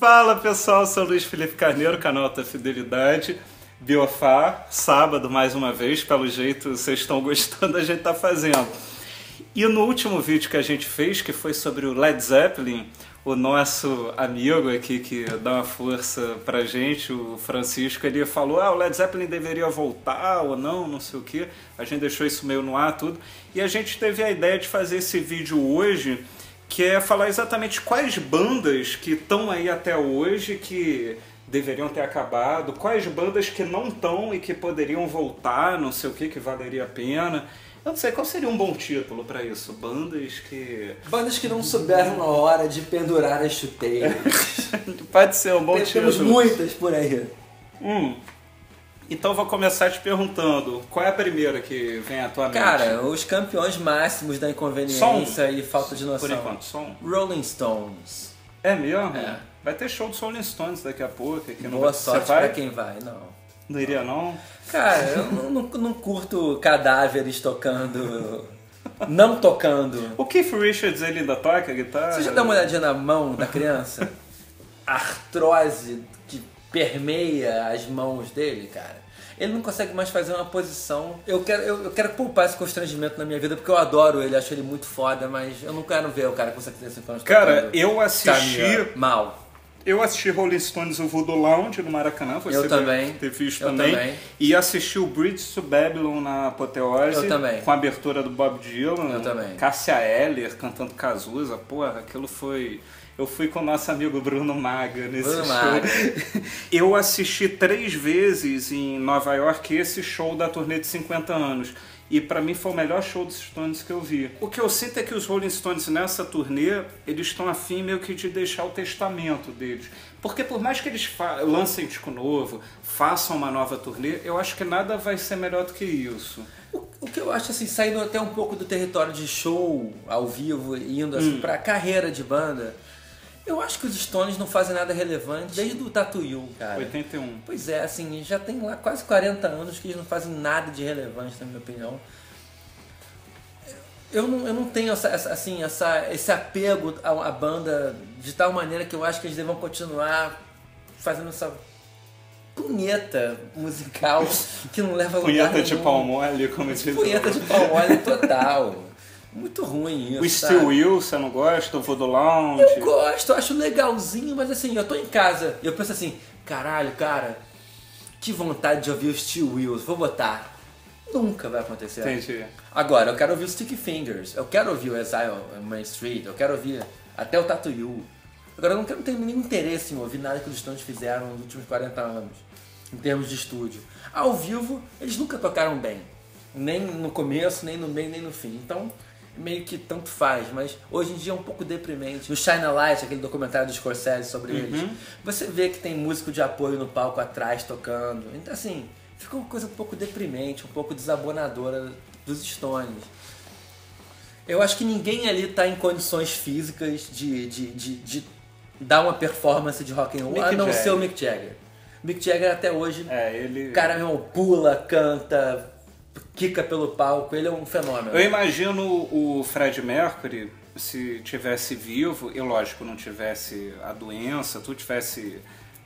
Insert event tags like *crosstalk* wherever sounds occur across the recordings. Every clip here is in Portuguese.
Fala pessoal, sou Luiz Felipe Carneiro, canal da Fidelidade. Biofar, sábado mais uma vez, pelo jeito vocês estão *laughs* gostando, a gente tá fazendo. E no último vídeo que a gente fez, que foi sobre o Led Zeppelin, o nosso amigo aqui que dá uma força pra gente, o Francisco, ele falou: ah, o Led Zeppelin deveria voltar ou não, não sei o que. A gente deixou isso meio no ar, tudo. E a gente teve a ideia de fazer esse vídeo hoje, que é falar exatamente quais bandas que estão aí até hoje, que deveriam ter acabado, quais bandas que não estão e que poderiam voltar, não sei o que, que valeria a pena. Eu não sei, qual seria um bom título para isso? Bandas que. Bandas que não souberam na hora de pendurar as chuteiras. *laughs* Pode ser um bom Tem- título. Temos muitas por aí. Hum. Então vou começar te perguntando, qual é a primeira que vem à tua mente? Cara, os campeões máximos da inconveniência e falta de noção. Por enquanto, só um. Rolling Stones. É mesmo? É. Vai ter show do Rolling Stones daqui a pouco. Aqui Boa Você sorte vai? pra quem vai, não. Não iria não? Cara, eu não, não- não curto cadáveres tocando. Não tocando. O Keith Richards, ele ainda toca guitarra? Você já dá uma olhadinha na mão da criança? *laughs* Artrose que permeia as mãos dele, cara. Ele não consegue mais fazer uma posição. Eu quero, eu, eu quero poupar esse constrangimento na minha vida porque eu adoro ele, acho ele muito foda, mas eu não quero ver o cara com 75 anos Cara, eu assisti... Tamiya mal. Eu assisti Rolling Stones o Voodoo Lounge no Maracanã, você Eu também. ter visto Eu também. também. E assisti o Bridge to Babylon na Apoteose. Eu também. Com a abertura do Bob Dylan. Eu também. Cássia Eller cantando Cazuza. Porra, aquilo foi... Eu fui com o nosso amigo Bruno Maga nesse Bruno show. Maga. *laughs* Eu assisti três vezes em Nova York esse show da turnê de 50 anos. E pra mim foi o melhor show dos Stones que eu vi. O que eu sinto é que os Rolling Stones nessa turnê, eles estão afim meio que de deixar o testamento deles. Porque por mais que eles lancem disco novo, façam uma nova turnê, eu acho que nada vai ser melhor do que isso. O, o que eu acho assim, saindo até um pouco do território de show ao vivo, indo assim pra carreira de banda, eu acho que os Stones não fazem nada relevante desde o Tattoo, cara. 81. Pois é, assim, já tem lá quase 40 anos que eles não fazem nada de relevante, na minha opinião. Eu não, eu não tenho essa, essa- assim, essa, esse apego à, à banda de tal maneira que eu acho que eles devam continuar fazendo essa punheta musical *laughs* que não leva a lugar Punheta de nenhum. pau mole, como diz Punheta de pau mole total. *laughs* Muito ruim isso. O sabe? Steel Will, você não gosta? O Voodoo Lounge? Eu gosto, eu acho legalzinho, mas assim, eu tô em casa e eu penso assim, caralho, cara, que vontade de ouvir o Steel Wheels, vou botar. Nunca vai acontecer. Entendi. Agora, eu quero ouvir o Sticky Fingers, eu quero ouvir o Exile Main Street, eu quero ouvir até o Tattoo You. Agora, eu não, quero, não tenho nenhum interesse em ouvir nada que os Stones fizeram nos últimos 40 anos, em termos de estúdio. Ao vivo, eles nunca tocaram bem. Nem no começo, nem no meio, nem no fim. Então, meio que tanto faz, mas hoje em dia é um pouco deprimente. No Shine a Light, aquele documentário do Scorsese sobre eles, você vê que tem músico de apoio no palco atrás tocando. Então, assim, fica uma coisa um pouco deprimente, um pouco desabonadora dos Stones. Eu acho que ninguém ali tá em condições físicas de, de, de, de dar uma performance de rock and roll, Mick a não Jagger. ser o Mick Jagger. Mick Jagger até hoje, É, ele... o cara meu, pula, canta, quica pelo palco, ele é um fenômeno. Eu imagino o Fred Mercury, se tivesse vivo, e lógico, não tivesse a doença, tudo tivesse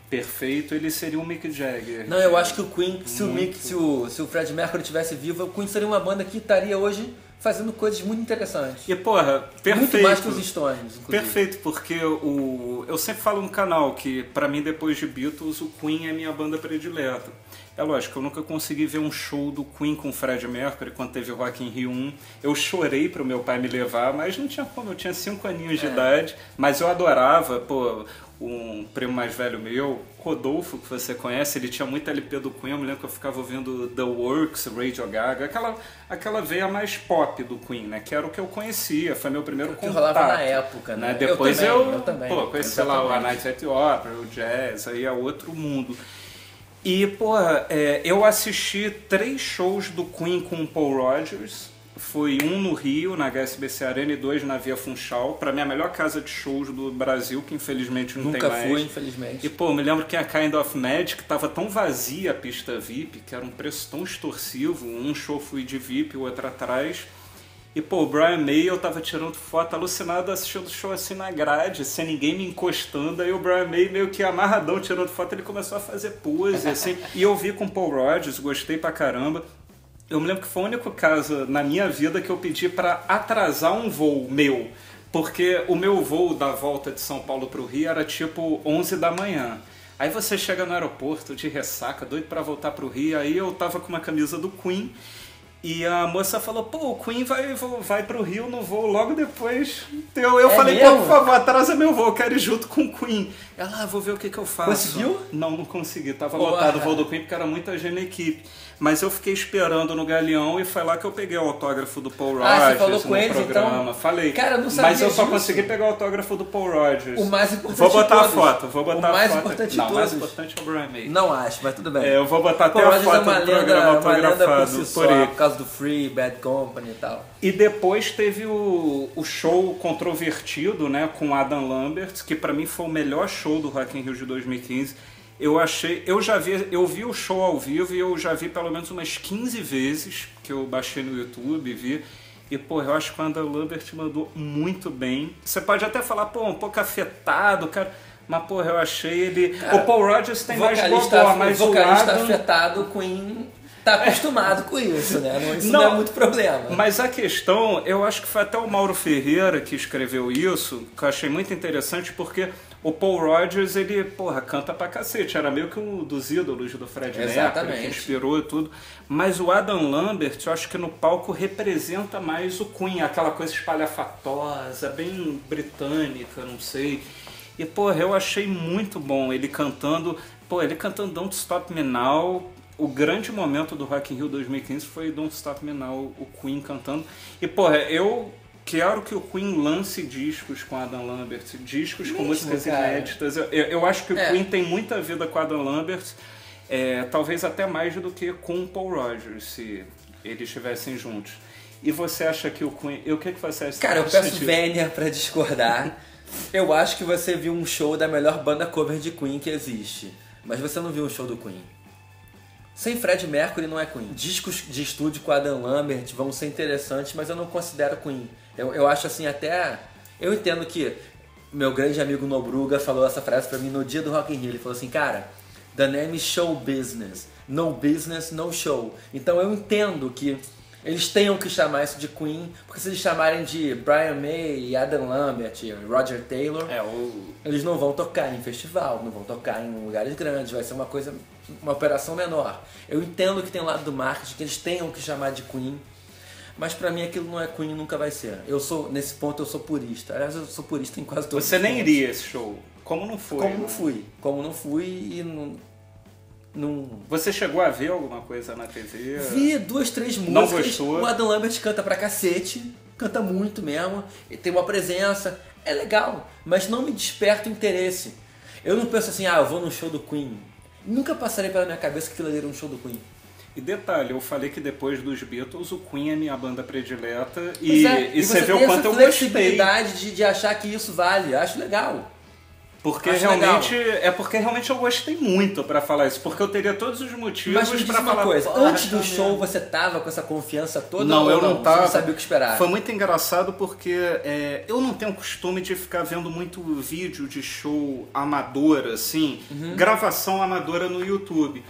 perfeito, ele seria um Mick Jagger. Não, eu acho que o Queen, se o, Muito. Mick, se, o, se o Fred Mercury tivesse vivo, o Queen seria uma banda que estaria hoje fazendo coisas muito interessantes. E porra, perfeito. Muito mais que os Stones, inclusive. Perfeito, porque o, eu sempre falo no canal que, pra mim, depois de Beatles, o Queen é minha banda predileta. É lógico, eu nunca consegui ver um show do Queen com o Fred Mercury quando teve o Rock in Rio 1. Eu chorei pro meu pai me levar, mas não tinha como, eu tinha 5 aninhos de É. idade. Mas eu adorava, pô, um primo mais velho meu, Rodolfo, que você conhece, ele tinha muito LP do Queen, eu me lembro que eu ficava ouvindo The Works, Radio Gaga, aquela, aquela veia mais pop do Queen, né? Que era o que eu conhecia, foi meu primeiro que contato. rolava na época, né? Eu Depois também, eu, eu também, pô, conheci lá o A. Night at the Opera, o jazz, aí é outro mundo. E, pô, é, eu assisti três shows do Queen com o Paul Rogers. Foi um no Rio, na HSBC Arena, e dois na Via Funchal. Pra mim, a melhor casa de shows do Brasil, que infelizmente não Nunca tem mais. fui, infelizmente. E, pô, me lembro que a Kind of Magic tava tão vazia a pista VIP, que era um preço tão extorsivo. Um show fui de VIP, o outro atrás. E, pô, o Brian May, eu tava tirando foto alucinado assistindo o show assim na grade, sem ninguém me encostando. Aí o Brian May, meio que amarradão tirando foto, ele começou a fazer pose, assim. e eu vi com o Paul Rogers, gostei pra caramba. Eu me lembro que foi o único caso na minha vida que eu pedi para atrasar um voo meu. Porque o meu voo da volta de São Paulo pro Rio era tipo 11 da manhã. Aí você chega no aeroporto de ressaca, doido para voltar pro Rio. Aí eu tava com uma camisa do Queen e a moça falou, pô, o Queen vai, vai pro Rio no voo logo depois. Eu, eu É falei, mesmo? pô, por favor, atrasa meu voo, eu quero ir junto com o Queen. Ela, ah, vou ver o que, que eu faço. Conseguiu? Não, não consegui. Tava Porra. lotado o voo do Queen porque era muita gente na equipe. Mas eu fiquei esperando no Galeão e foi lá que eu peguei o autógrafo do Paul Rogers Ah, você falou com no eles, programa. então? Falei. Cara, eu não sabia Mas eu só disso. consegui pegar o autógrafo do Paul Rogers. O mais importante Vou botar a foto, vou botar O mais a foto. importante de não, o mais importante é o Brian May. Não acho, mas tudo bem. É, eu vou botar até Paul a Rogers foto é uma do lenda, programa uma lenda por autografado si por só, ele. por causa do Free, Bad Company e tal. E depois teve o, o show controvertido, né, com Adam Lambert, que pra mim foi o melhor show do Rock in Rio de 2015. Eu achei, eu já vi, eu vi o show ao vivo e eu já vi pelo menos umas 15 vezes que eu baixei no YouTube e vi. E, pô, eu acho que o Adam Lambert mandou muito bem. Você pode até falar, pô, um pouco afetado, cara. Mas, pô, eu achei ele. o Paul Rogers tem mais gogó, mas o vocalista afetado, Queen tá acostumado com isso, né? Não, isso Não. não, é muito problema. Mas a questão, eu acho que foi até o Mauro Ferreira que escreveu isso, que eu achei muito interessante, porque o Paul Rogers, ele, porra, canta pra cacete. Era meio que um dos ídolos do Fred Mercury, que inspirou e tudo. Mas o Adam Lambert, eu acho que no palco representa mais o Queen, aquela coisa espalhafatosa, bem britânica, não sei. E, porra, eu achei muito bom ele cantando, pô, ele cantando Don't Stop Me Now, o grande momento do Rock in Rio 2015 foi Don't Stop Me Now, o Queen cantando. E, porra, eu quero que o Queen lance discos com Adam Lambert, discos com Mesmo, músicas cara? inéditas. Eu, eu- acho que o É. Queen tem muita vida com Adam Lambert, é, talvez até mais do que com o Paul Rogers, se eles estivessem juntos. E você acha que o Queen... O que, que você acha Cara, eu peço? Vênia pra discordar. Eu acho que você viu um show da melhor banda cover de Queen que existe. Mas você não viu um show do Queen. Sem Fred Mercury não é Queen. Discos de estúdio com Adam Lambert vão ser interessantes, mas eu não considero Queen. Eu, eu acho assim até... Eu entendo que meu grande amigo Nobruga falou essa frase pra mim no dia do Rock in Rio. Ele falou assim, cara, the name is show business. No business, no show. Então eu entendo que eles tenham que chamar isso de Queen, porque se eles chamarem de Brian May, Adam Lambert, Roger Taylor, É, o... eles não vão tocar em festival, não vão tocar em lugares grandes, vai ser uma coisa, uma operação menor. Eu entendo que tem o lado do marketing, que eles tenham que chamar de Queen, mas pra mim aquilo não é Queen e nunca vai ser. Eu sou, nesse ponto eu sou purista. Aliás, eu sou purista em quase todos Você nem pontos. iria a esse show. Como não foi? Como né? não fui. Como não fui e não... não... Você chegou a ver alguma coisa na TV? Vi duas, três Não músicas. gostou? O Adam Lambert canta pra cacete, canta muito mesmo, e tem uma presença. É legal, mas não me desperta o interesse. Eu não penso assim, ah, eu vou no show do Queen. Nunca passaria pela minha cabeça que aquilo ali era um show do Queen. E detalhe, eu falei que depois dos Beatles, o Queen é minha banda predileta. E, é, e você vê tem o quanto eu gostei. flexibilidade de, de achar que isso vale. Acho legal. Porque Acho realmente. É porque realmente eu gostei muito pra falar isso. Porque eu teria todos os motivos diz pra uma falar. coisa, "Porra, antes do tá show mesmo." você tava com essa confiança toda Não, eu não Você tava. não sabia o que esperar. Foi muito engraçado porque é, eu não tenho costume de ficar vendo muito vídeo de show amador, assim, Uhum. gravação amadora no YouTube.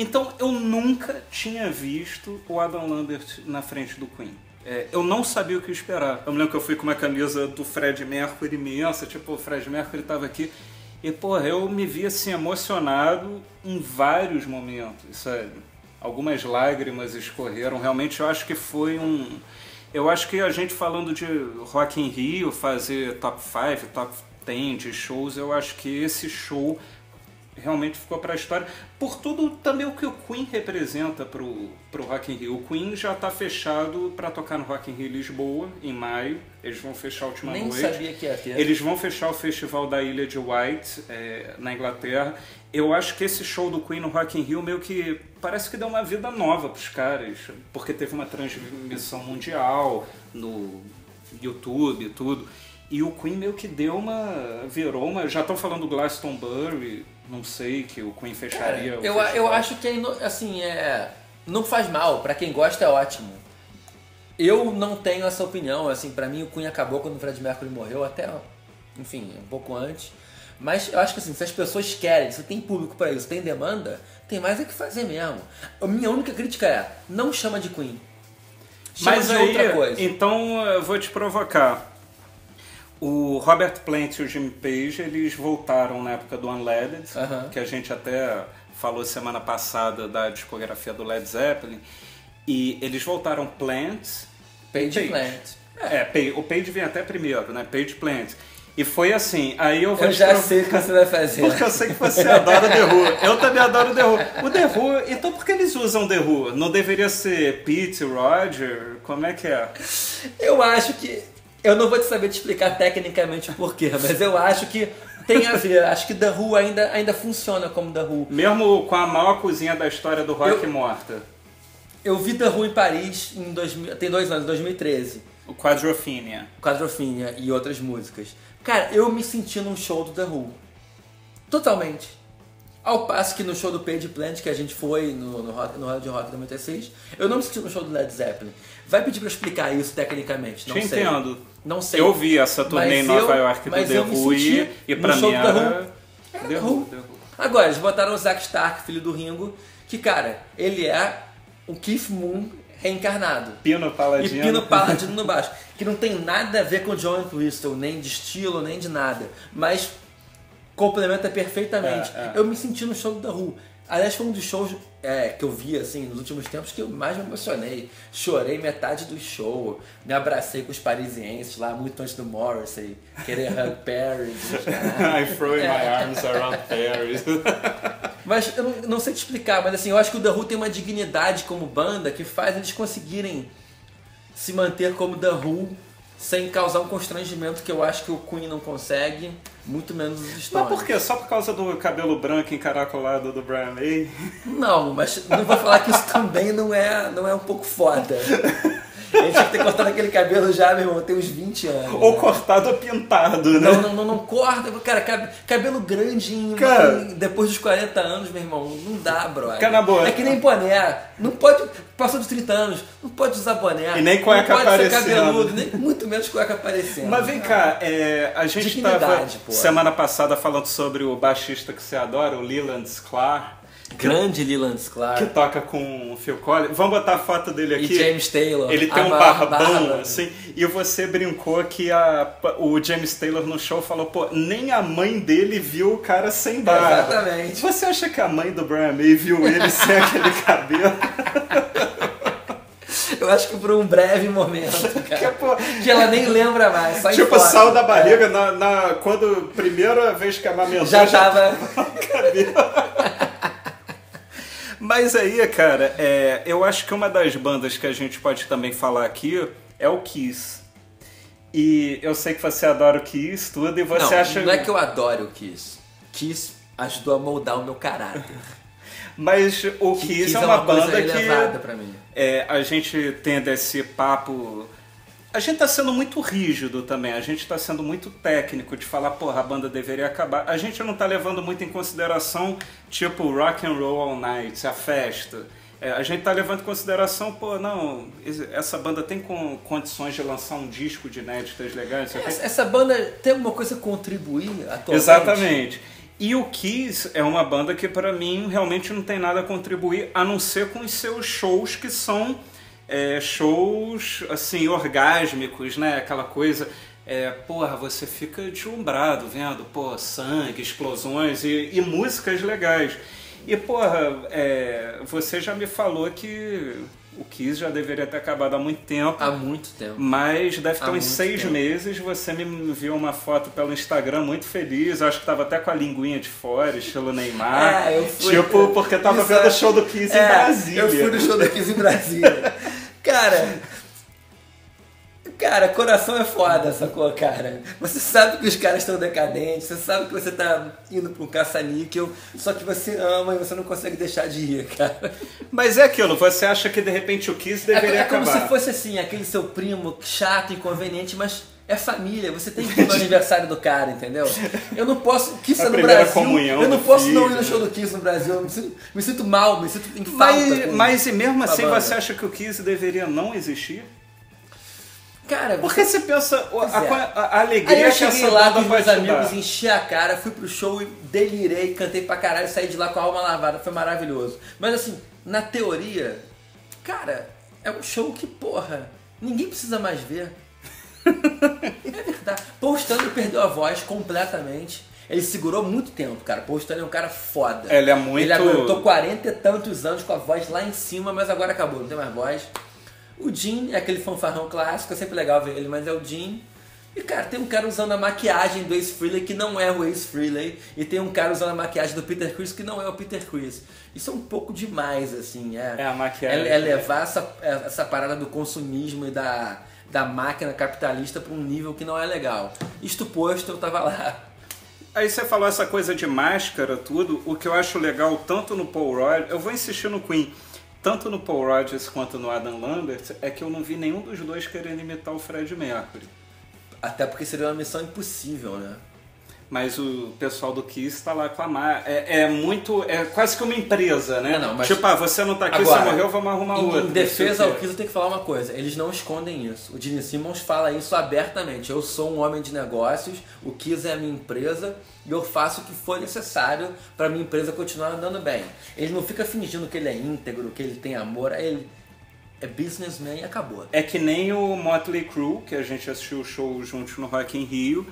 Então eu nunca tinha visto o Adam Lambert na frente do Queen. É, eu não sabia o que esperar. Eu me lembro que eu fui com uma camisa do Fred Mercury imensa, tipo, o Fred Mercury tava aqui. E, porra, eu me vi assim emocionado em vários momentos, sabe? Algumas lágrimas escorreram. Realmente eu acho que foi um. Eu acho que a gente falando de Rock in Rio, fazer top 5, top 10 de shows, eu acho que esse show realmente ficou para a história. Por tudo também o que o Queen representa pro, pro Rock in Rio. O Queen já está fechado para tocar no Rock in Rio Lisboa, em maio. Eles vão fechar a última Nem noite. sabia que ia ter. Eles vão fechar o festival da Ilha de White, é, na Inglaterra. Eu acho que esse show do Queen no Rock in Rio meio que parece que deu uma vida nova pros caras, porque teve uma transmissão mundial no YouTube e tudo. E o Queen meio que deu uma. virou uma. Já estão falando do Glastonbury, não sei, que o Queen fecharia o eu, festival. eu acho que é assim, é. Não faz mal, pra quem gosta é ótimo. Eu não tenho essa opinião, assim, para mim o Queen acabou quando o Fred Mercury morreu, até, enfim, um pouco antes. Mas eu acho que assim, se as pessoas querem, se tem público para isso, tem demanda, tem mais é que fazer mesmo. A minha única crítica é, não chama de Queen. Chama Mas de aí, outra coisa. então eu vou te provocar. O Robert Plant e o Jimmy Page, eles voltaram na época do Unleaded, Aham. que a gente até falou semana passada da discografia do Led Zeppelin. E eles voltaram Plant Page e Plant. É, Pa- o Page vem até primeiro, né? Page Plant. E foi assim, aí eu vou Eu já sei o que você vai fazer. Porque eu sei que você adora The Who. Eu também adoro The Who. O The Who, então por que eles usam The Who? Não deveria ser Pete, Roger? Como é que é? Eu acho que. Eu não vou te saber te explicar tecnicamente o porquê, mas eu acho que tem a ver. Acho que The Who ainda, ainda funciona como The Who. Mesmo com a maior cozinha da história do rock Eu- morta. Eu vi The Who em Paris em 2000, tem dois anos, 2013. O Quadrophenia. Quadrofinha e outras músicas. Cara, eu me senti num show do The Who. Totalmente. Ao passo que no show do Page Plant, que a gente foi no, no, rock, no de Rock 96, eu não me senti no show do Led Zeppelin. Vai pedir pra eu explicar isso tecnicamente, não Te sei. entendo. Não sei. Eu vi essa turnê em Nova eu- York do The Who e, e pra mim era... Era The Who. The Who. Agora, eles botaram o Zack Stark, filho do Ringo, que, cara, ele é o Keith Moon reencarnado. Pino E Paladino. Pino Paladino no baixo. Que não tem nada a ver com o John Entwistle, nem de estilo, nem de nada. Mas complementa perfeitamente. É, é. Eu me senti no show do The Who. Aliás, foi um dos shows é, que eu vi assim nos últimos tempos que eu mais me emocionei. Chorei metade do show, me abracei com os parisienses lá, muito antes do Morrissey, querer hug *laughs* Paris. I throw my arms around Paris. *laughs* Mas eu não, não sei te explicar, mas assim, eu acho que o The Who tem uma dignidade como banda que faz eles conseguirem se manter como The Who sem causar um constrangimento que eu acho que o Queen não consegue, muito menos os Mas Stones. por quê? Só por causa do cabelo branco encaracolado do Brian May? Não, mas não vou falar que isso também não é, não é um pouco foda. *laughs* A gente tinha que ter cortado aquele cabelo já, meu irmão, tem uns 20 anos. Ou né? cortado ou pintado, né? Não, não, não, não corta. Cara, cab- cabelo grande em- Cara. depois dos 40 anos, meu irmão, não dá, brother. Cara, na boa. É que nem boné. Não pode. Passou dos 30 anos, não pode usar boné. E nem cueca não pode ser cabeludo, nem muito menos cueca aparecendo. Mas vem cá, é, a gente estava semana passada falando sobre o baixista que você adora, o Leland Sklar, Grande Leland que Clark. toca com o Phil Collins. Vamos botar a foto dele E aqui. James Taylor. Ele tem um barbão, barba. assim, e você brincou que a, o James Taylor no show falou, pô, nem a mãe dele viu o cara sem barba. Exatamente. Você acha que a mãe do Brian May viu ele sem *laughs* aquele cabelo? Eu acho que por um breve momento, *laughs* Que, cara. pô, Que ela nem lembra mais. Só tipo, foto. sal da É. barriga na, na- quando primeira vez que amamentou Já tava. cabelo. *laughs* Mas aí, cara, é, eu acho que uma das bandas que a gente pode também falar aqui é o Kiss. E eu sei que você adora o Kiss, tudo, e você não, acha. não é que eu adoro o Kiss. Kiss ajudou a moldar o meu caráter. *laughs* Mas o Kiss, Kiss é uma, coisa banda elevada que pra mim. é, a gente tende esse papo. A gente tá sendo muito rígido também, a gente tá sendo muito técnico de falar, porra, a banda deveria acabar. A gente não tá levando muito em consideração, tipo, rock and roll all night, a festa. É, a gente tá levando em consideração, pô, não, essa banda tem condições de lançar um disco de inéditas legais, quê. Essa, banda tem alguma coisa a contribuir atualmente? Exatamente. E o Kiss é uma banda que pra mim realmente não tem nada a contribuir, a não ser com os seus shows que são é, shows assim orgásmicos, né? Aquela coisa, é, porra, você fica deslumbrado vendo, pô, sangue, explosões e, e músicas legais. E porra, é, você já me falou que o Kiss já deveria ter acabado há muito tempo. Há muito tempo. Mas deve ter Há uns seis tempo. meses, você me enviou uma foto pelo Instagram muito feliz. Acho que tava até com a linguinha de fora, estilo Neymar. É, eu fui- Tipo, porque tava Isso vendo é- o show do Kiss em É, Brasília. Eu fui no show do Kiss em Brasília. *laughs* cara. Cara, coração é foda, sacou, cara? Você sabe que os caras estão decadentes, você sabe que você tá indo pra um caça-níquel, só que você ama e você não consegue deixar de ir, cara. Mas é aquilo, você acha que de repente o Kiss É, deveria é como acabar. se fosse assim, aquele seu primo chato, inconveniente, mas é família, você tem que *laughs* ir no aniversário do cara, entendeu? Eu não posso. Kiss é no Brasil. comunhão eu não posso não ir filho. no show do Kiss no Brasil. Eu me sinto, me sinto mal, me sinto em falta. Mas, mas e mesmo assim banda. você acha que o Kiss deveria não existir? Cara, Porque você pensa, o- a, Pois é. a- a alegria Aí eu que cheguei essa lá com meus amigos, enchi a cara, fui pro show e delirei, cantei pra caralho, saí de lá com a alma lavada, foi maravilhoso. Mas assim, na teoria, cara, é um show que, porra, ninguém precisa mais ver. É verdade. Paul Stanley perdeu a voz completamente. Ele segurou muito tempo, cara. Paul Stanley é um cara foda. Ele é muito- Ele aguentou 40 e tantos anos com a voz lá em cima, mas agora acabou, não tem mais voz. O Jim é aquele fanfarrão clássico, é sempre legal ver ele, mas é o Jim. E cara, tem um cara usando a maquiagem do Ace Frehley que não é o Ace Frehley, e tem um cara usando a maquiagem do Peter Chris que não é o Peter Chris. Isso é um pouco demais, assim. É, É, a maquiagem. É, é levar essa, essa parada do consumismo e da, da máquina capitalista para um nível que não é legal. Isto posto, eu tava lá. Aí você falou essa coisa de máscara, tudo. O que eu acho legal tanto no Paul Rogers, eu vou insistir no Queen, tanto no Paul Rogers quanto no Adam Lambert, é que eu não vi nenhum dos dois querendo imitar o Fred Mercury. Até porque seria uma missão impossível, né? Mas o pessoal do Kiss tá lá com a marca. É, é muito. É quase que uma empresa, né? Não, não, Tipo, ah, você não tá aqui, Agora, você morreu, vamos arrumar Em, outra. em defesa ao. Kiss, eu tenho que falar uma coisa. Eles não escondem isso. O Gene Simmons fala isso abertamente. Eu sou um homem de negócios, o Kiss é a minha empresa e eu faço o que for necessário para minha empresa continuar andando bem. Ele não fica fingindo que ele é íntegro, que ele tem amor. Ele é businessman e acabou. É que nem o Motley Crue, que a gente assistiu o show juntos no Rock in Rio,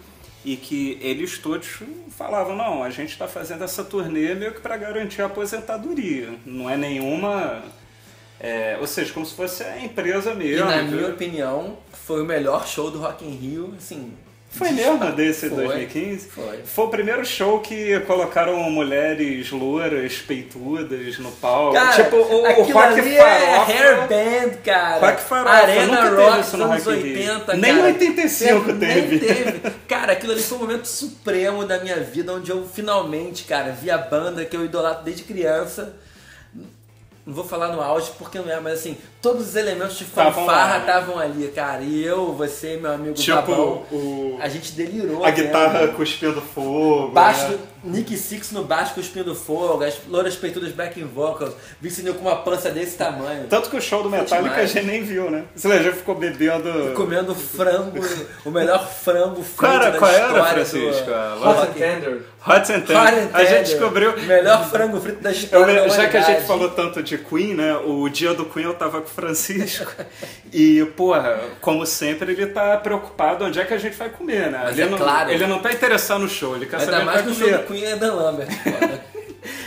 e que eles todos falavam, não, a gente está fazendo essa turnê meio que para garantir a aposentadoria. Não é nenhuma... é, ou seja, como se fosse a empresa E mesmo. na entendeu? minha opinião, foi o melhor show do Rock in Rio, assim... Foi mesmo desse Foi, 2015? foi. Foi o primeiro show que colocaram mulheres louras, peitudas no palco. Cara, tipo, o, o Rock ali Farofa... é hair band, cara. Rock Farofa, Arena nunca teve Rock isso no Rock in Rio. 80, Nem cara. 85 Nem teve. teve. Cara, aquilo ali foi um momento supremo da minha vida, onde eu finalmente, cara, vi a banda que eu idolatro desde criança. Não vou falar no auge porque não é, mas assim, todos os elementos de fanfarra lá, né? estavam ali, cara. E eu, você e meu amigo Tipo, Babão, o- a gente delirou. A vendo. guitarra cuspindo fogo. Baixo, né? Nick Six no baixo cuspindo fogo, as louras peitudas backing vocals, Vince Neil com uma pança desse tamanho. Tanto que o show do Foi Metallica a gente nem viu, né? Você já ficou bebendo. Comendo frango, o melhor frango frito Cara, da qual era, história Francisco? do... Hot loja- and Tender. Hot and Tender. Hot and A gente Tender. descobriu. Melhor frango frito da Eu história da já que a gente falou tanto de Queen, né? O dia do Queen eu tava Francisco. e, porra, como sempre, ele tá preocupado onde é que a gente vai comer, né? Mas ele, é não, claro. ele não tá interessado no show, ele quer Ainda saber mais no show do Queen Dan Lambert. foda. *laughs*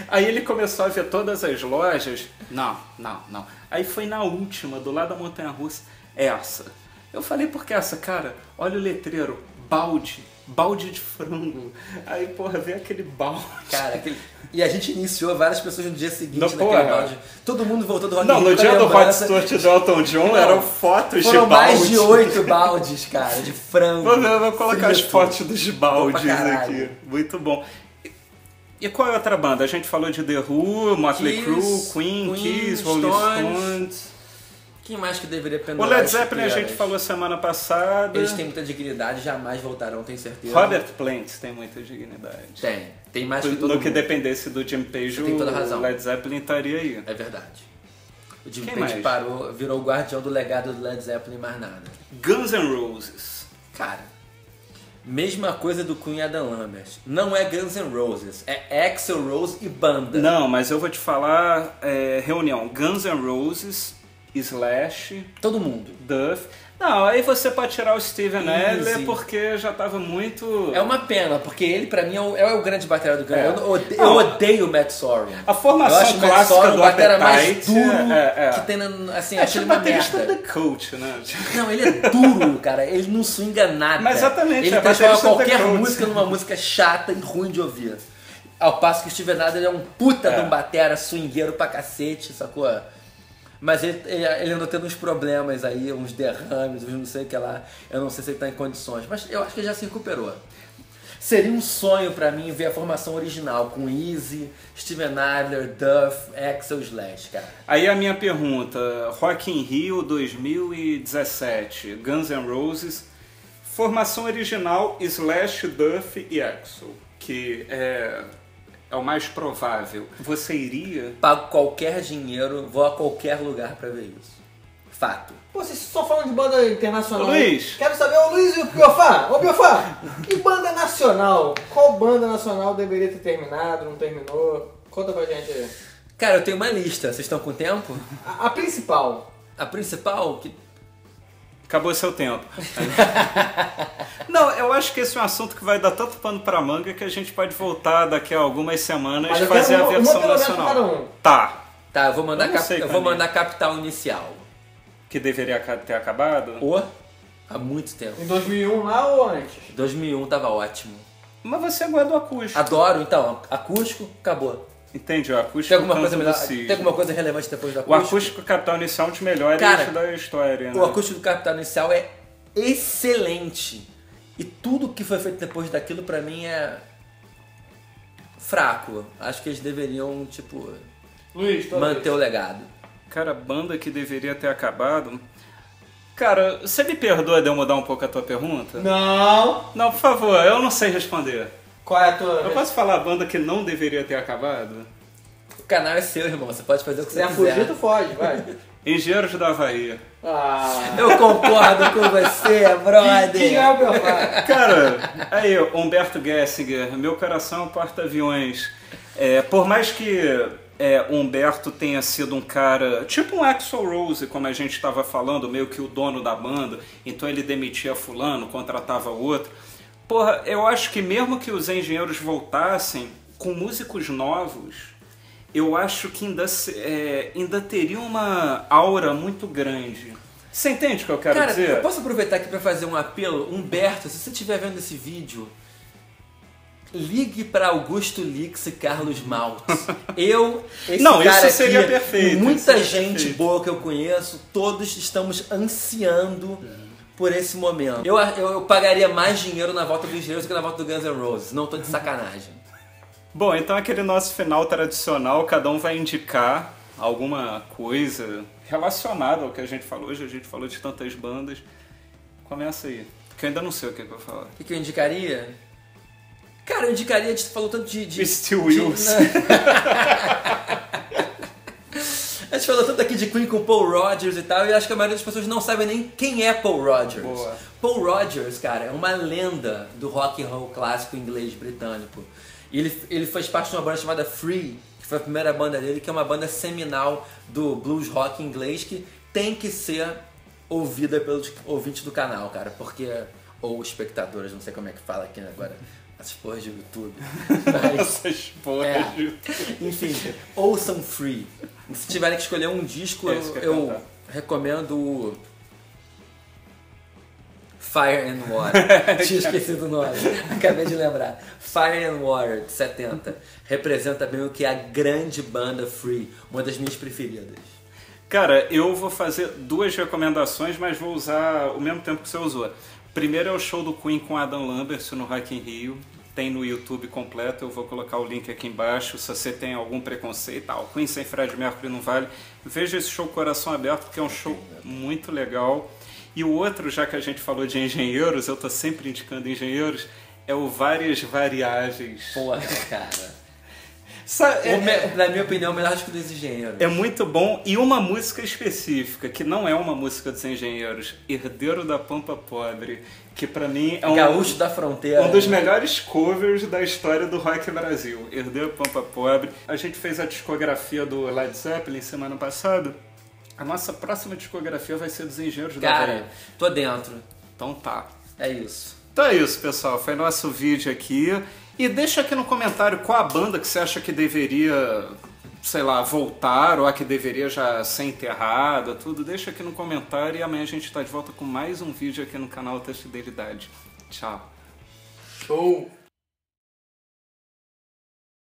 Aí ele começou a ver todas as lojas. Não, não, não. Aí foi na última, do lado da montanha russa, essa. Eu falei, por que essa, cara? Olha o letreiro, balde, balde de frango. Aí, porra, veio aquele balde. Cara, aquele... E a gente iniciou várias pessoas no dia seguinte Não, naquele porra. balde. Todo mundo voltou do Rock Não, no dia do Hot. Stuart do Elton John Não, eram fotos Foram de balde. mais de oito baldes, cara, de frango. Vou, ver, vou colocar as frito. fotos dos baldes aqui. Muito bom. E- qual é a outra banda? A gente falou de The Who, Motley Crue, Queen, Queen, Kiss, Rolling Stones. Stones. Quem mais que deveria O pendurar Led as Zeppelin a gente falou semana passada. Eles têm muita dignidade, jamais voltarão, tenho certeza. Robert Plant tem muita dignidade. Tem. Tem mais que todo No mundo. que dependesse do Jim Page, tem toda razão. o Led Zeppelin estaria aí. É verdade. O Jim Quem Page mais? parou, virou o guardião do legado do Led Zeppelin e mais nada. Guns N' Roses. Cara, mesma coisa do Queen Adam Lambert. Não é Guns N' Roses, é Axel Rose e banda. Não, mas eu vou te falar, é, reunião, Guns N' Roses, Slash, Todo mundo. Duff. Não, aí você pode tirar o Steven Easy. Adler porque já tava muito... É uma pena, porque ele pra mim é o, é o grande batera do Guns. É. Eu, ode- Não. eu odeio o Matt Sorum. A formação eu acho o Matt clássica Sorum do batera mais Appetite, duro é, é. que tem, na- assim, É tipo baterista da Coach, né? *laughs* Não, ele é duro, cara. Ele não swinga nada. Mas exatamente, Ele é transforma qualquer música numa música chata e ruim de ouvir. Ao passo que o Steven Adler é um puta É. de um batera swingueiro pra cacete, sacou? Mas ele, ele, ele andou tendo uns problemas aí, uns derrames, uns não sei o que lá. Eu não sei se ele tá em condições, mas eu acho que ele já se recuperou. Seria um sonho pra mim ver a formação original com Easy, Steven Adler, Duff, Axel Slash, cara. Aí a minha pergunta, Rock in Rio 2017, Guns N' Roses, formação original Slash, Duff e Axel, que é, é o mais provável. Você iria? Pago qualquer dinheiro, vou a qualquer lugar pra ver isso. Fato. Pô, vocês só falam de banda internacional. Luiz. Quero saber, ô Luiz e o Biofá. Ô Biofá, e banda nacional? Qual banda nacional deveria ter terminado, não terminou? Conta pra gente aí. Cara, eu tenho uma lista. Vocês estão com tempo? A, a principal. A principal, que Acabou seu tempo. *laughs* Não, eu acho que esse é um assunto que vai dar tanto pano pra manga que a gente pode voltar daqui a algumas semanas Mas e fazer a uma- uma versão nacional. um. Tá. Tá, eu vou mandar, Eu cap- sei eu vou mandar capital inicial. Que deveria ter acabado. Ou há muito tempo. Em 2001 lá ou antes? 2001 tava ótimo. Mas você gosta do acústico. Adoro, então, acústico, acabou. Entende? O acústico Tem alguma canto coisa do melhor? cisne. Tem alguma coisa relevante depois do O acústico? acústico capital inicial é um dos melhores Cara, da história, né? O acústico do capital inicial é excelente. E tudo que foi feito depois daquilo pra mim é fraco. Acho que eles deveriam, tipo, Luiz, manter vez. o legado. Cara, banda que deveria ter acabado. Cara, você me perdoa de eu mudar um pouco a tua pergunta? Não. Não, por favor, eu não sei responder. Qual é a tua Eu posso falar a banda que não deveria ter acabado? O canal é seu, irmão. Você pode fazer o que Se você é quiser. fugir, tu foge, vai. *laughs* Engenheiros da Havaí. Ah. Eu concordo com você, *laughs* Quem é brother. o Biofá? Cara, aí, Humberto Gessinger, meu coração é um porta-aviões. É, por mais que é, Humberto tenha sido um cara, tipo um Axel Rose, como a gente estava falando, meio que o dono da banda, então ele demitia fulano, contratava outro. Porra, eu acho que mesmo que os engenheiros voltassem com músicos novos, eu acho que ainda, é, ainda teria uma aura muito grande. Você entende o que eu quero Cara, dizer? eu posso aproveitar aqui pra fazer um apelo? Humberto, se você estiver vendo esse vídeo, ligue pra Augusto Lix e Carlos Maltz. *laughs* Eu, esse Não, cara isso seria aqui, perfeito, muita seria gente perfeito. boa que eu conheço, todos estamos ansiando por esse momento. Eu, eu, eu pagaria mais dinheiro na volta dos engenheiros do que na volta do Guns N' Roses. Não tô de sacanagem. Bom, então aquele nosso final tradicional, cada um vai indicar alguma coisa relacionada ao que a gente falou hoje. A gente falou de tantas bandas. Começa aí. Que eu ainda não sei o que, que eu vou falar. O que, que eu indicaria? Cara, eu indicaria, a gente falou tanto de. de Steel de- Wheels. *laughs* A gente falou tanto aqui de Queen com Paul Rogers e tal, e acho que a maioria das pessoas não sabe nem quem é Paul Rogers. Boa. Paul Rogers, cara, é uma lenda do rock and roll clássico inglês britânico. Ele, ele faz parte de uma banda chamada Free, que foi a primeira banda dele, que é uma banda seminal do blues rock inglês que tem que ser ouvida pelos ouvintes do canal, cara, porque ou espectadores, não sei como é que fala aqui agora, essas porras de YouTube. *laughs* Mas, Essas porras. É. de- enfim, ouçam Free. Se tiverem que escolher um disco, É eu, eu recomendo Fire and Water. *laughs* Tinha esquecido o nome, acabei de lembrar. Fire and Water, de 70. Representa bem o que é a grande banda Free, uma das minhas preferidas. Cara, eu vou fazer duas recomendações, mas vou usar o mesmo tempo que você usou. Primeiro é o show do Queen com Adam Lambert no Rock in Rio. Tem no YouTube completo, eu vou colocar o link aqui embaixo. Se você tem algum preconceito, tal, Queen sem Fred Mercury não vale. Veja esse show Coração Aberto, porque é um show muito legal. E o outro, já que a gente falou de engenheiros, eu tô sempre indicando engenheiros, é o Várias Variagens. Porra, cara. É- me- na minha opinião, o melhor disco dos engenheiros. É muito bom. E uma música específica, que não é uma música dos engenheiros, Herdeiro da Pampa Pobre, que pra mim é um, Gaúcho da Fronteira. um dos melhores covers da história do rock Brasil. Herdeiro da Pampa Pobre. A gente fez a discografia do Led Zeppelin semana passada. A nossa próxima discografia vai ser dos engenheiros da Havaí. Cara, tô dentro. Então tá. É isso. Então é isso, pessoal. Foi nosso vídeo aqui. E deixa aqui no comentário qual a banda que você acha que deveria, sei lá, voltar ou a que deveria já ser enterrada, tudo. Deixa aqui no comentário e amanhã a gente tá de volta com mais um vídeo aqui no canal Testa Fidelidade. Tchau. Show.